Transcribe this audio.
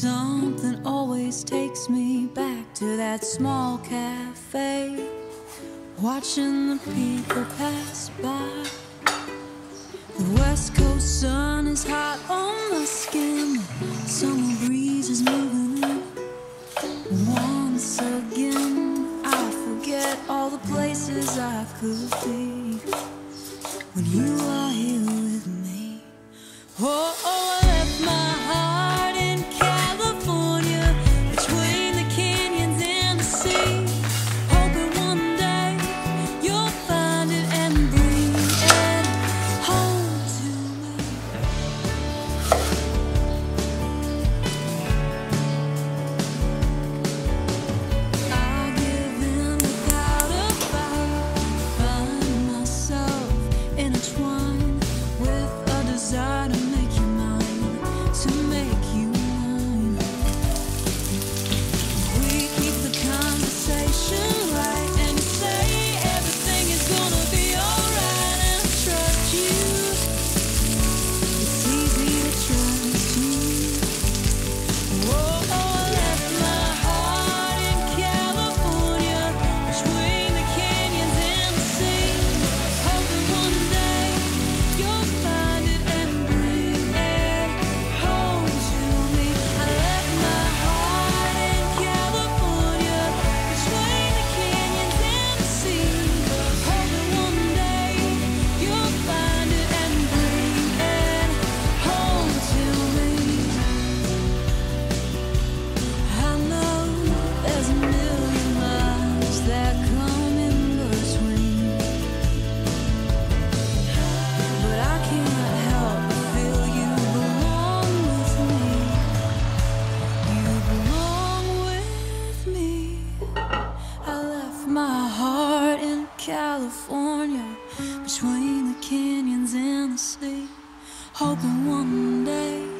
Something always takes me back to that small cafe, watching the people pass by. The west coast sun is hot on my skin, summer breeze is moving in. Once again, I forget all the places I could be when you California between the canyons and the sea, hoping one day.